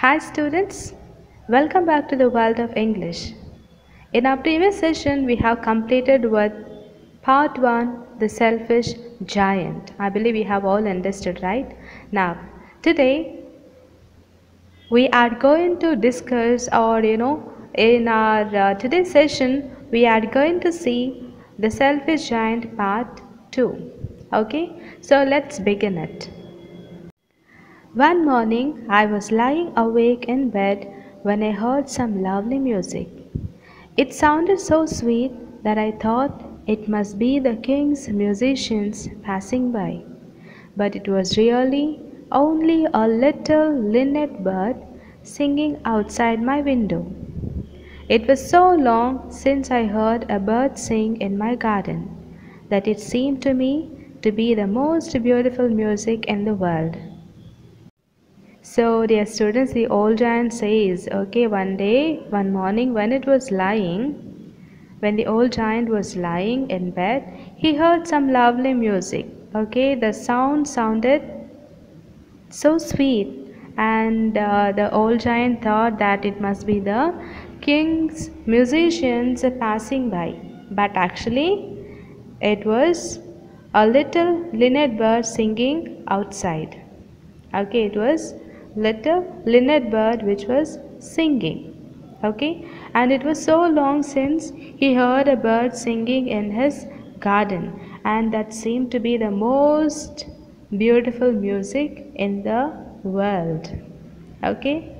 Hi students, welcome back to the world of English. In our previous session, we have completed with part 1 The Selfish Giant. I believe we have all understood, right? Now, today we are going to discuss, or you know, in our uh, today's session, we are going to see The Selfish Giant part 2. Okay, so let's begin it. One morning I was lying awake in bed when I heard some lovely music. It sounded so sweet that I thought it must be the king's musicians passing by. But it was really only a little linnet bird singing outside my window. It was so long since I heard a bird sing in my garden that it seemed to me to be the most beautiful music in the world. So, dear students, the old giant says, okay, one day, one morning, when it was lying, when the old giant was lying in bed, he heard some lovely music. Okay, the sound sounded so sweet, and uh, the old giant thought that it must be the king's musicians passing by. But actually, it was a little linnet bird singing outside. Okay, it was little linnet bird which was singing okay? And it was so long since he heard a bird singing in his garden. And that seemed to be the most beautiful music in the world okay?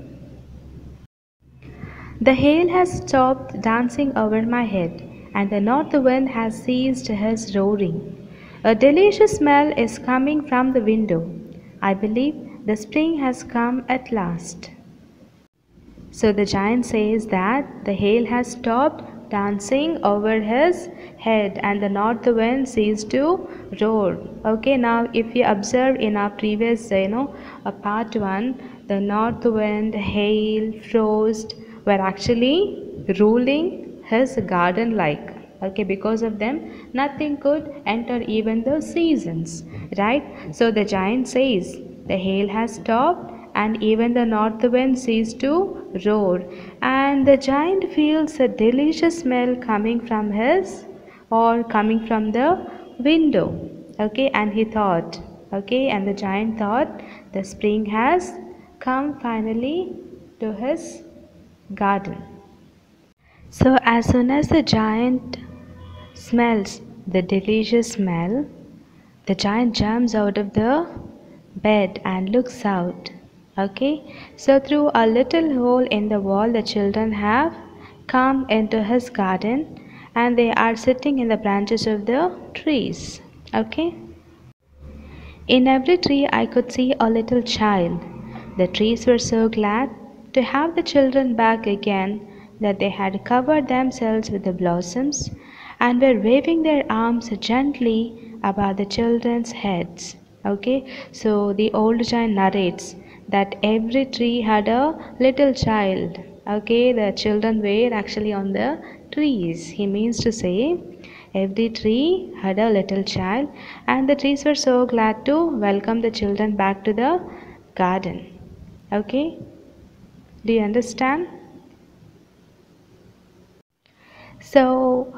The hail has stopped dancing over my head and the north wind has ceased his roaring. A delicious smell is coming from the window. I believe the spring has come at last. So the giant says that the hail has stopped dancing over his head and the north wind ceased to roar. Okay, now if you observe in our previous, you know, part one, the north wind, hail, frost were actually ruling his garden like okay because of them nothing could enter even the seasons right so the giant says the hail has stopped and even the north wind ceased to roar. And the giant feels a delicious smell coming from his or coming from the window. Okay and he thought okay and the giant thought the spring has come finally to his garden. So as soon as the giant smells the delicious smell the giant jumps out of the bed and looks out. Okay, so through a little hole in the wall, the children have come into his garden and they are sitting in the branches of the trees. Okay, in every tree, I could see a little child. The trees were so glad to have the children back again that they had covered themselves with the blossoms and were waving their arms gently above the children's heads okay? So the old giant narrates that every tree had a little child. Okay? The children were actually on the trees. He means to say every tree had a little child and the trees were so glad to welcome the children back to the garden. Okay? Do you understand? So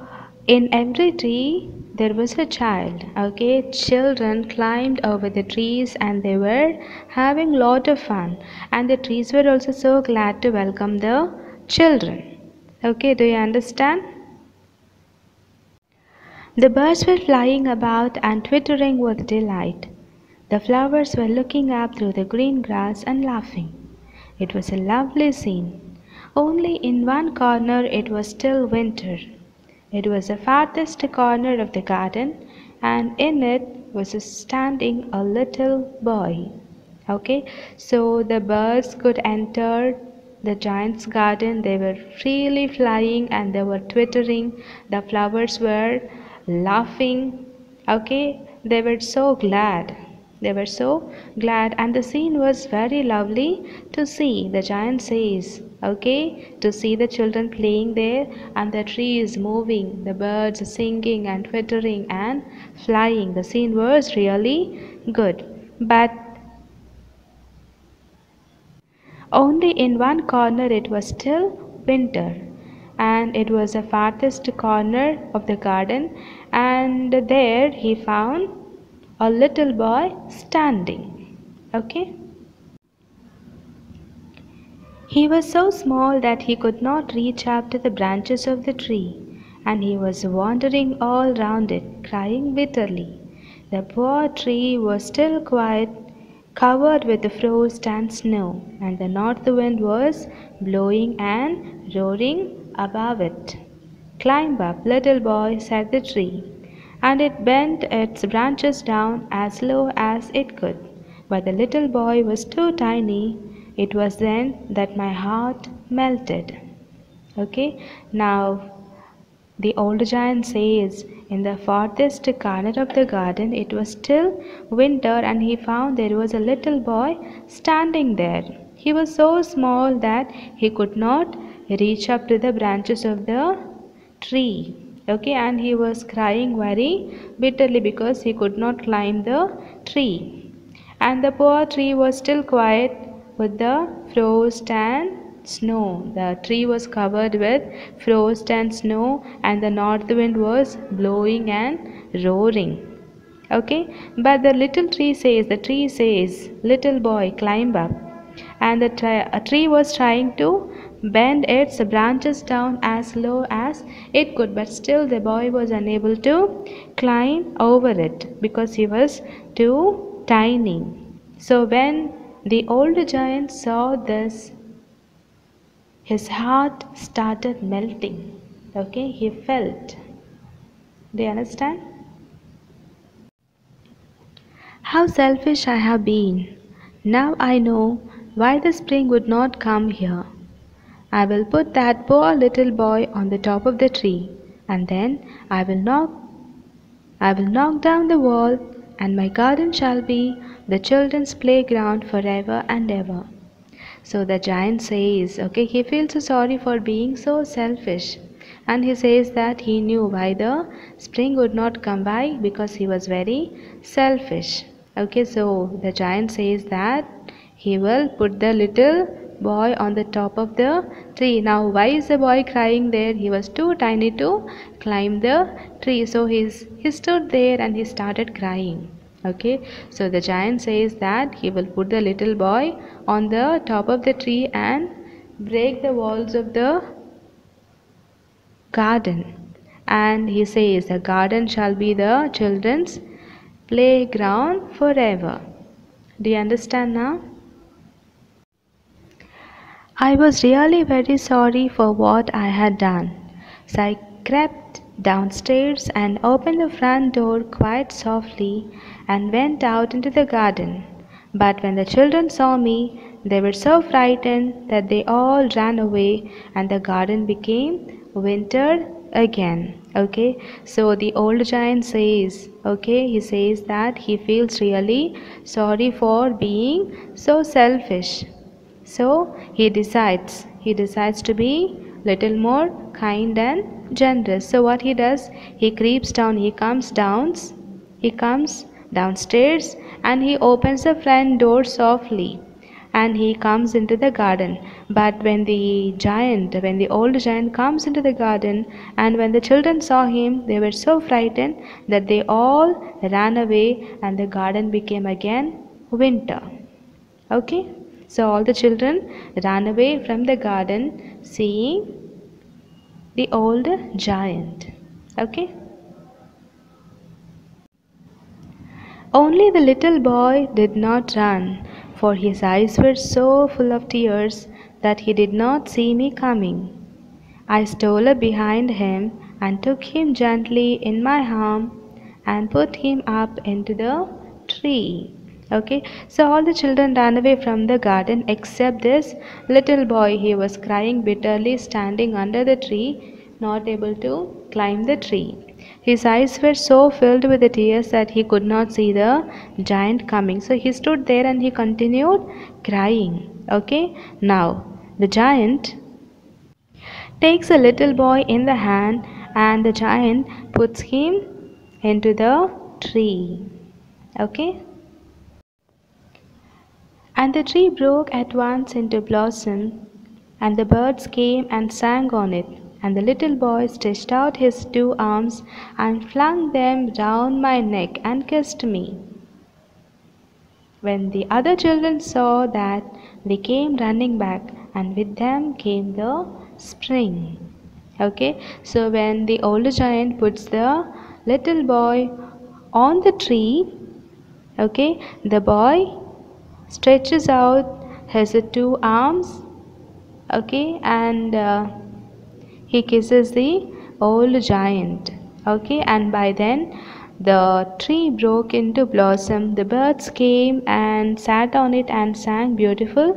in every tree there was a child okay? Children climbed over the trees and they were having a lot of fun. And the trees were also so glad to welcome the children okay? Do you understand? The birds were flying about and twittering with delight. The flowers were looking up through the green grass and laughing. It was a lovely scene. Only in one corner it was still winter it was the farthest corner of the garden, and in it was standing a little boy. Okay, so the birds could enter the giant's garden. They were freely flying and they were twittering. The flowers were laughing. Okay, they were so glad. They were so glad, and the scene was very lovely to see. The giant says, okay to see the children playing there and the trees moving the birds singing and twittering and flying the scene was really good but Only in one corner it was still winter, and it was the farthest corner of the garden, and there he found a little boy standing. Okay? He was so small that he could not reach up to the branches of the tree, and he was wandering all round it, crying bitterly. The poor tree was still quite covered with frost and snow, and the north wind was blowing and roaring above it. Climb up, little boy, said the tree, and it bent its branches down as low as it could. But the little boy was too tiny. It was then that my heart melted. Okay, now the old giant says in the farthest corner of the garden it was still winter and he found there was a little boy standing there. He was so small that he could not reach up to the branches of the tree. Okay, and he was crying very bitterly because he could not climb the tree. And the poor tree was still quiet with the frost and snow. The tree was covered with frost and snow, and the north wind was blowing and roaring. Okay, but the little tree says, the tree says, little boy, climb up. And the tree was trying to bend its branches down as low as it could, but still the boy was unable to climb over it because he was too tiny. So when the old giant saw this his heart started melting. Okay, he felt. Do you understand? How selfish I have been. Now I know why the spring would not come here. I will put that poor little boy on the top of the tree, and then I will knock I will knock down the wall, and my garden shall be the children's playground forever and ever. So the giant says, okay, he feels so sorry for being so selfish. And he says that he knew why the spring would not come by because he was very selfish. Okay, so the giant says that he will put the little boy on the top of the tree. Now, why is the boy crying there? He was too tiny to climb the tree. So he's, he stood there and he started crying okay so the giant says that he will put the little boy on the top of the tree and break the walls of the garden. And he says the garden shall be the children's playground forever. Do you understand now? I was really very sorry for what I had done. So I crept downstairs and opened the front door quite softly and went out into the garden. But when the children saw me, they were so frightened that they all ran away and the garden became winter again. Okay, so the old giant says, okay, he says that he feels really sorry for being so selfish. So he decides, he decides to be little more kind and generous. So what he does, he creeps down, he comes down, he comes downstairs and he opens the front door softly and he comes into the garden. But when the giant when the old giant comes into the garden and when the children saw him they were so frightened that they all ran away and the garden became again winter. Okay? So all the children ran away from the garden seeing the old giant. Okay Only the little boy did not run, for his eyes were so full of tears that he did not see me coming. I stole up behind him and took him gently in my arm and put him up into the tree. Okay, so all the children ran away from the garden except this little boy. He was crying bitterly, standing under the tree, not able to climb the tree. His eyes were so filled with the tears that he could not see the giant coming. So he stood there and he continued crying. Okay, now the giant takes a little boy in the hand and the giant puts him into the tree. Okay. And the tree broke at once into blossom, and the birds came and sang on it. And the little boy stretched out his two arms and flung them round my neck and kissed me. When the other children saw that, they came running back, and with them came the spring. Okay, so when the older giant puts the little boy on the tree, okay, the boy stretches out his two arms, okay, and uh, he kisses the old giant, okay, and by then the tree broke into blossom. The birds came and sat on it and sang beautiful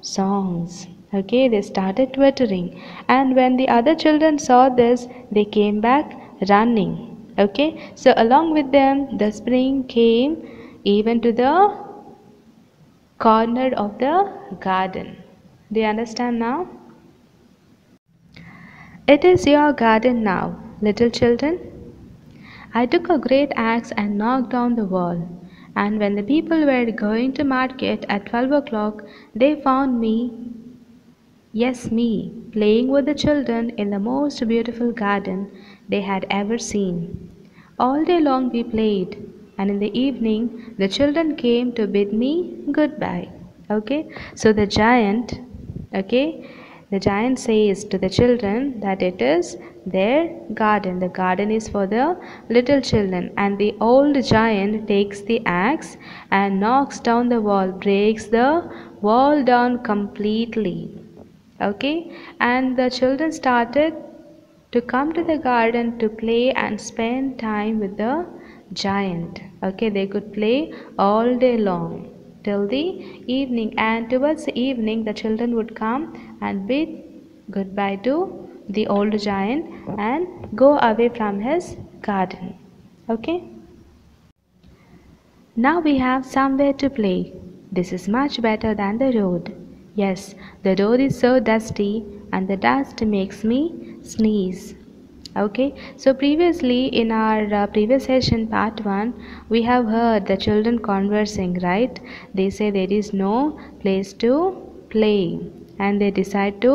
songs. Okay, they started twittering. And when the other children saw this, they came back running. Okay, so along with them, the spring came even to the corner of the garden. Do you understand now? It is your garden now, little children. I took a great axe and knocked down the wall. And when the people were going to market at twelve o'clock, they found me, yes, me, playing with the children in the most beautiful garden they had ever seen. All day long we played, and in the evening the children came to bid me goodbye. Okay, so the giant, okay, the giant says to the children that it is their garden. The garden is for the little children. And the old giant takes the axe and knocks down the wall, breaks the wall down completely. Okay? And the children started to come to the garden to play and spend time with the giant. Okay, they could play all day long till the evening and towards the evening the children would come and bid goodbye to the old giant and go away from his garden. Okay? Now we have somewhere to play. This is much better than the road. Yes the road is so dusty and the dust makes me sneeze okay so previously in our uh, previous session part 1 we have heard the children conversing right? They say there is no place to play and they decide to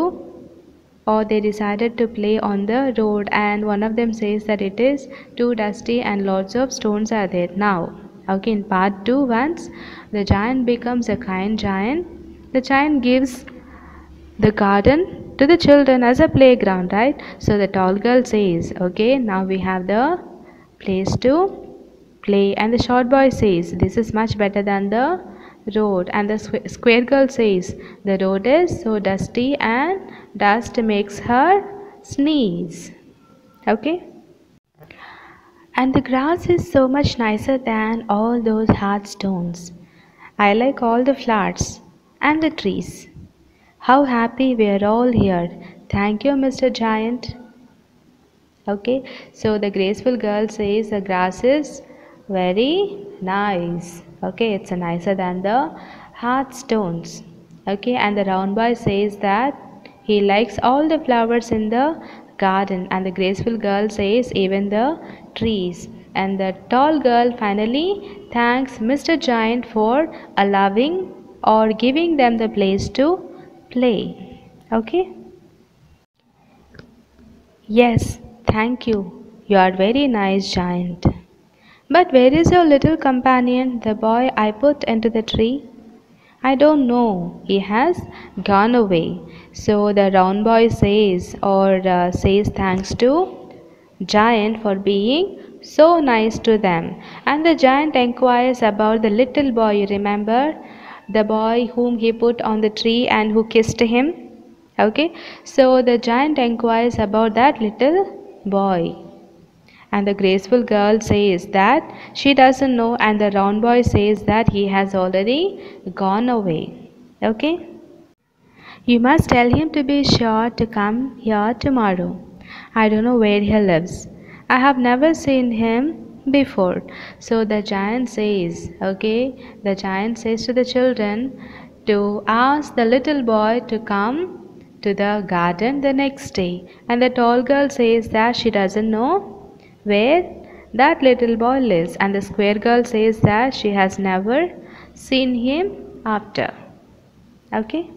or they decided to play on the road and one of them says that it is too dusty and lots of stones are there. Now okay in part 2 once the giant becomes a kind giant the giant gives the garden to the children as a playground right? So the tall girl says okay now we have the place to play. And the short boy says this is much better than the road. And the square girl says the road is so dusty and dust makes her sneeze. Okay? And the grass is so much nicer than all those hard stones i like all the flowers and the trees how happy we are all here. Thank you, Mr. Giant. Okay, so the graceful girl says the grass is very nice. Okay, it's nicer than the hard stones. Okay, and the round boy says that he likes all the flowers in the garden, and the graceful girl says even the trees. And the tall girl finally thanks Mr. Giant for allowing or giving them the place to play okay? Yes thank you. You are very nice giant. But where is your little companion the boy i put into the tree? I don't know. He has gone away. So the round boy says or uh, says thanks to giant for being so nice to them. And the giant inquires about the little boy you remember the boy whom he put on the tree and who kissed him. Okay? So the giant inquires about that little boy. And the graceful girl says that she doesn't know and the round boy says that he has already gone away. Okay? You must tell him to be sure to come here tomorrow. I don't know where he lives. I have never seen him before so the giant says okay the giant says to the children to ask the little boy to come to the garden the next day and the tall girl says that she doesn't know where that little boy lives and the square girl says that she has never seen him after Okay?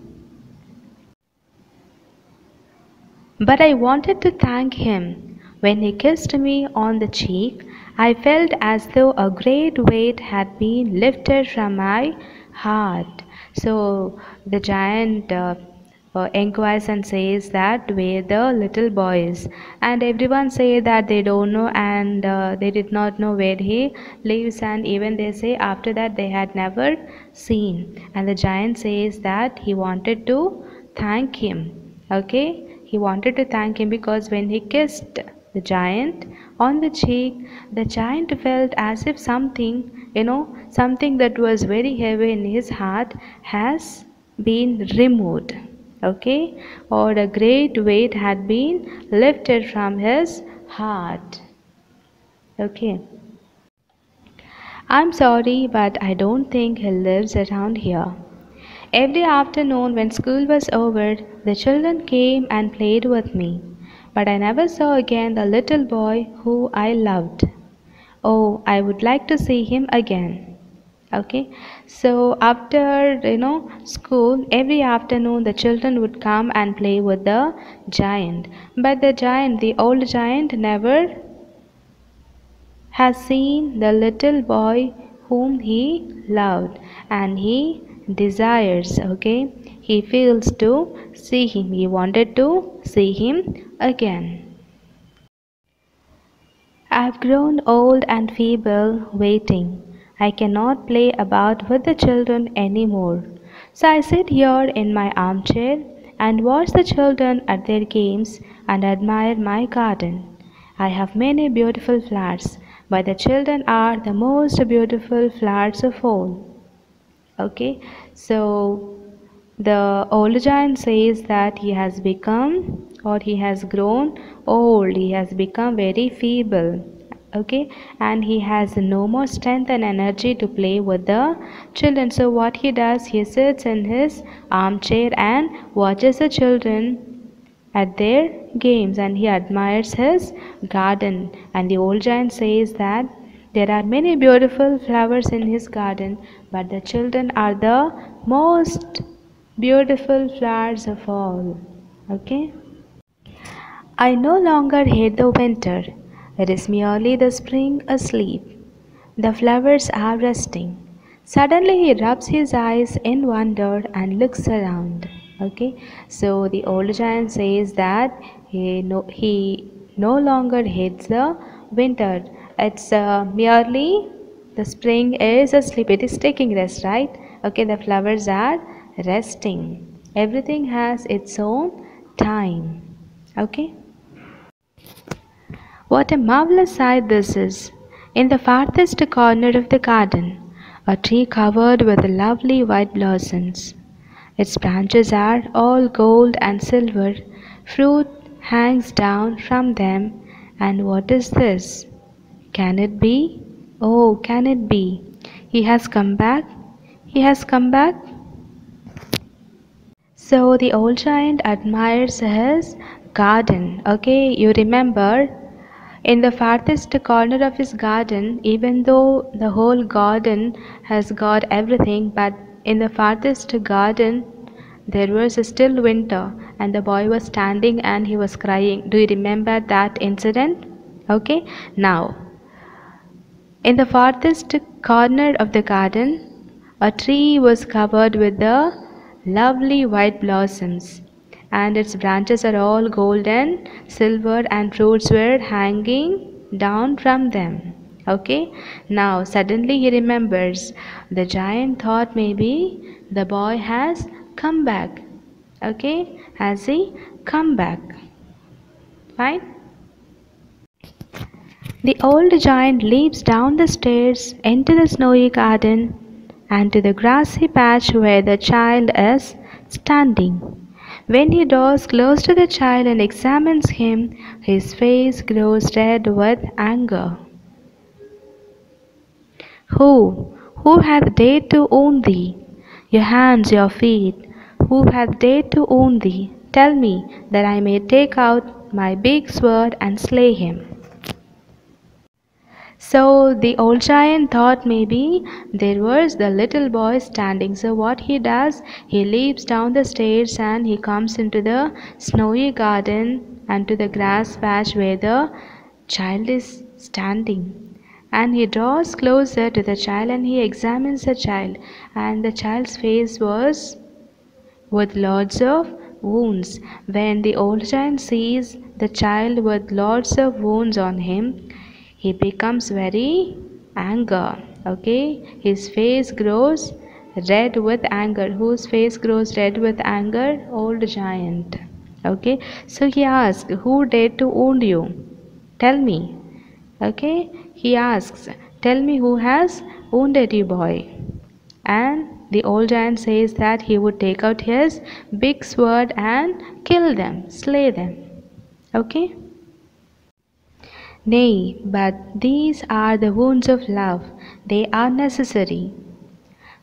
But I wanted to thank him. When he kissed me on the cheek, I felt as though a great weight had been lifted from my heart. So the giant uh, uh, inquires and says that where the little boy is, and everyone say that they don't know and uh, they did not know where he lives, and even they say after that they had never seen. And the giant says that he wanted to thank him. Okay he wanted to thank him because when he kissed the giant on the cheek, the giant felt as if something, you know, something that was very heavy in his heart has been removed. Okay, or a great weight had been lifted from his heart. Okay. I'm sorry, but I don't think he lives around here. Every afternoon when school was over, the children came and played with me, but I never saw again the little boy who I loved. Oh, I would like to see him again. Okay, so after you know school, every afternoon the children would come and play with the giant, but the giant, the old giant, never has seen the little boy whom he loved and he desires okay he feels to see him he wanted to see him again. I've grown old and feeble waiting. I cannot play about with the children any more so i sit here in my armchair and watch the children at their games and admire my garden. I have many beautiful flowers but the children are the most beautiful flowers of all. Okay? So the old giant says that he has become or he has grown old he has become very feeble okay and he has no more strength and energy to play with the children so what he does he sits in his armchair and watches the children at their games and he admires his garden and the old giant says that there are many beautiful flowers in his garden, but the children are the most beautiful flowers of all. Okay? I no longer hate the winter. It is merely the spring asleep. The flowers are resting. Suddenly he rubs his eyes in wonder and looks around. Okay, so the old giant says that he no, he no longer hates the winter it's uh, merely the spring is asleep it is taking rest right okay the flowers are resting everything has its own time okay what a marvelous sight this is in the farthest corner of the garden a tree covered with lovely white blossoms its branches are all gold and silver fruit hangs down from them and what is this can it be? Oh, can it be? He has come back? He has come back? So the old giant admires his garden. Okay, you remember in the farthest corner of his garden, even though the whole garden has got everything, but in the farthest garden there was still winter and the boy was standing and he was crying. Do you remember that incident? Okay, now in the farthest corner of the garden, a tree was covered with the lovely white blossoms, and its branches are all golden, silver, and fruits were hanging down from them. Okay, now suddenly he remembers the giant thought maybe the boy has come back. Okay, has he come back? Fine. The old giant leaps down the stairs into the snowy garden and to the grassy patch where the child is standing. When he draws close to the child and examines him, his face grows red with anger. Who, who hath dared to own thee? Your hands, your feet, who hath dared to own thee? Tell me, that I may take out my big sword and slay him. So the old giant thought maybe there was the little boy standing. So what he does, he leaps down the stairs and he comes into the snowy garden and to the grass patch where the child is standing. And he draws closer to the child and he examines the child. And the child's face was with lots of wounds. When the old giant sees the child with lots of wounds on him, he becomes very anger. Okay, his face grows red with anger. Whose face grows red with anger? Old giant. Okay, so he asks, Who dared to wound you? Tell me. Okay, he asks, Tell me who has wounded you, boy. And the old giant says that he would take out his big sword and kill them, slay them. Okay? Nay, but these are the wounds of love, they are necessary.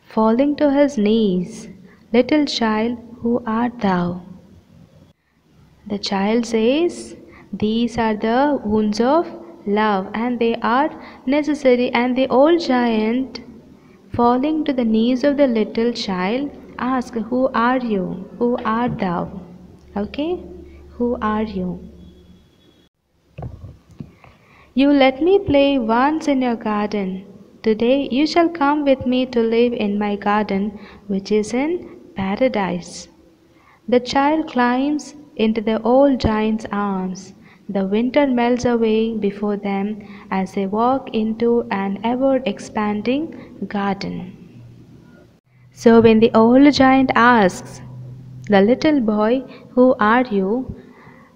Falling to his knees, little child, who art thou? The child says, These are the wounds of love and they are necessary. And the old giant, falling to the knees of the little child, asks, Who are you? Who art thou? Okay? Who are you? You let me play once in your garden. Today you shall come with me to live in my garden, which is in paradise. The child climbs into the old giant's arms. The winter melts away before them as they walk into an ever expanding garden. So, when the old giant asks the little boy, Who are you?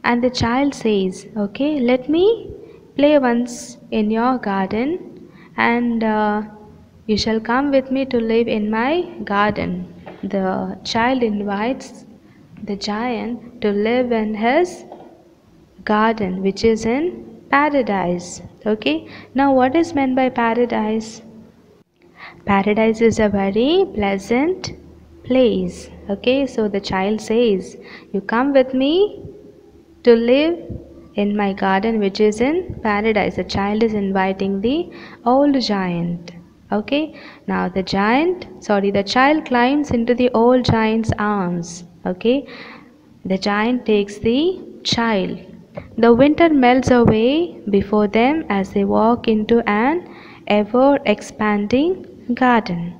and the child says, Okay, let me play once in your garden, and uh, you shall come with me to live in my garden. The child invites the giant to live in his garden which is in paradise. Okay? Now what is meant by paradise? Paradise is a very pleasant place. Okay? So the child says you come with me to live in my garden which is in paradise. The child is inviting the old giant. Okay? Now the giant sorry the child climbs into the old giant's arms. Okay? The giant takes the child. The winter melts away before them as they walk into an ever expanding garden.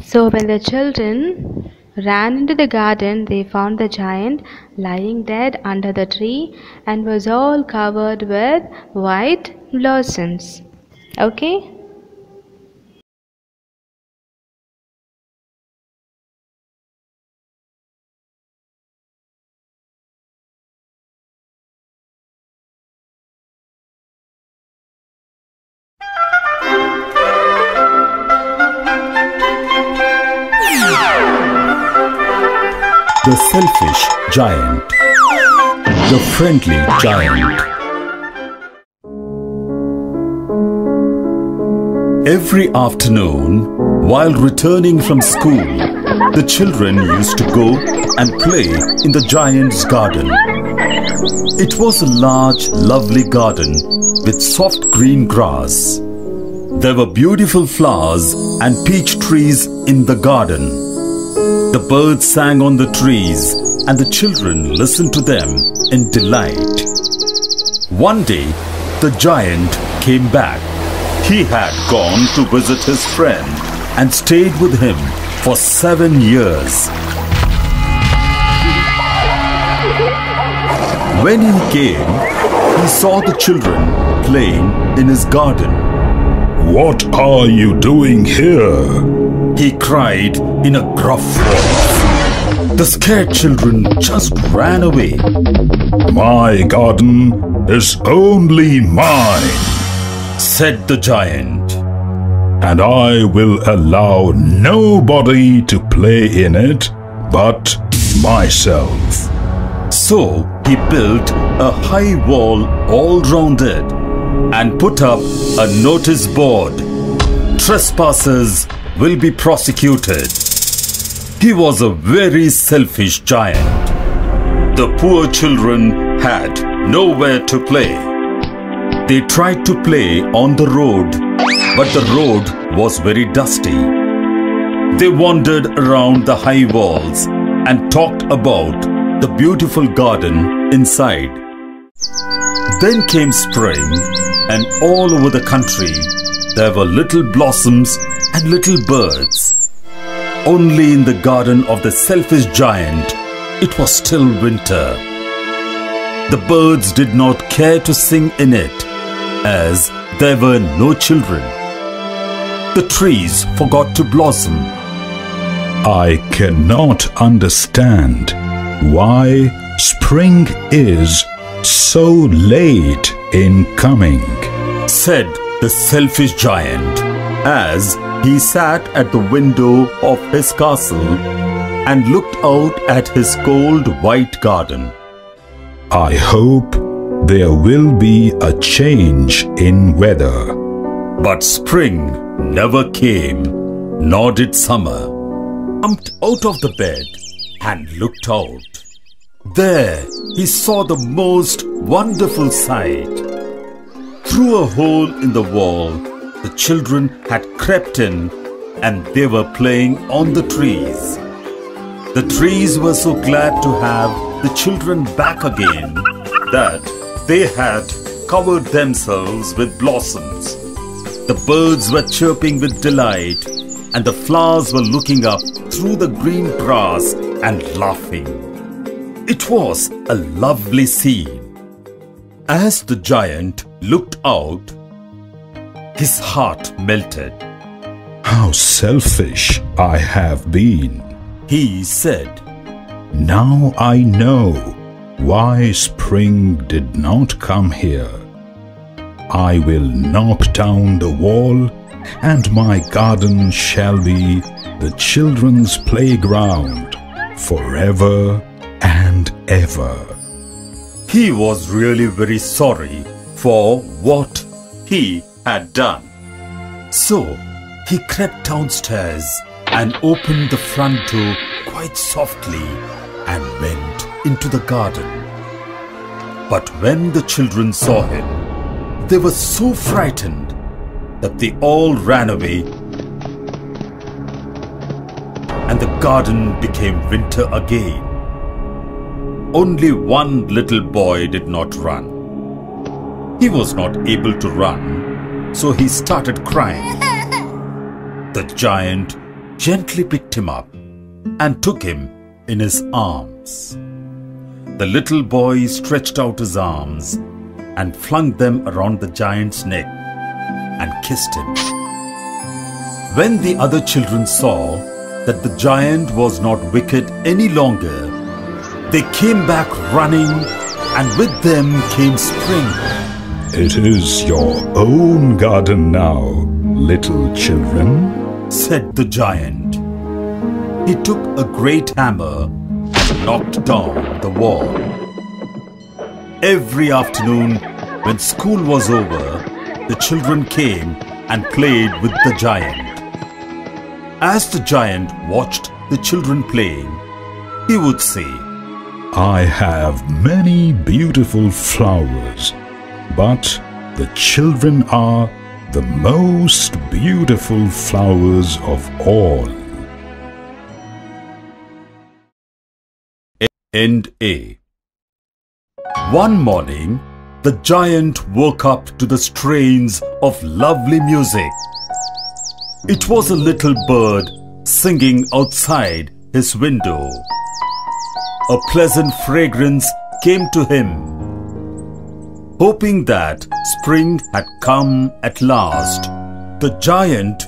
So, when the children ran into the garden, they found the giant lying dead under the tree and was all covered with white blossoms. Okay? The selfish giant. The friendly giant. Every afternoon, while returning from school, the children used to go and play in the giant's garden. It was a large, lovely garden with soft green grass. There were beautiful flowers and peach trees in the garden. The birds sang on the trees and the children listened to them in delight. One day, the giant came back. He had gone to visit his friend and stayed with him for seven years. When he came, he saw the children playing in his garden. What are you doing here? He cried in a gruff voice. The scared children just ran away. My garden is only mine, said the giant. And I will allow nobody to play in it but myself. So he built a high wall all round it and put up a notice board. Trespassers will be prosecuted. He was a very selfish giant. The poor children had nowhere to play. They tried to play on the road, but the road was very dusty. They wandered around the high walls and talked about the beautiful garden inside. Then came spring, and all over the country there were little blossoms and little birds. Only in the garden of the selfish giant it was still winter. The birds did not care to sing in it, as there were no children. The trees forgot to blossom. I cannot understand why spring is so late in coming. said the selfish giant as he sat at the window of his castle and looked out at his cold white garden. I hope there will be a change in weather. But spring never came, nor did summer. Jumped out of the bed and looked out. There he saw the most wonderful sight. Through a hole in the wall, the children had crept in and they were playing on the trees. The trees were so glad to have the children back again that they had covered themselves with blossoms. The birds were chirping with delight, and the flowers were looking up through the green grass and laughing. It was a lovely scene. As the giant looked out, his heart melted. How selfish I have been. He said, Now I know why spring did not come here. I will knock down the wall, and my garden shall be the children's playground forever and ever. He was really very sorry for what he had done. So he crept downstairs and opened the front door quite softly and went into the garden. But when the children saw him, they were so frightened that they all ran away and the garden became winter again. Only one little boy did not run. He was not able to run, so he started crying. The giant gently picked him up and took him in his arms. The little boy stretched out his arms and flung them around the giant's neck and kissed him. When the other children saw that the giant was not wicked any longer, they came back running, and with them came spring. It is your own garden now, little children. said the giant. He took a great hammer and knocked down the wall. Every afternoon, when school was over, the children came and played with the giant. As the giant watched the children playing, he would say, I have many beautiful flowers, but the children are the most beautiful flowers of all. End A. One morning, the giant woke up to the strains of lovely music. It was a little bird singing outside his window. A pleasant fragrance came to him. Hoping that spring had come at last, the giant